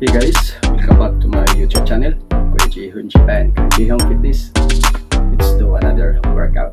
Hey guys, welcome back to my YouTube channel, Koji Hunji Japan Koji Home Fitness. It's do another workout.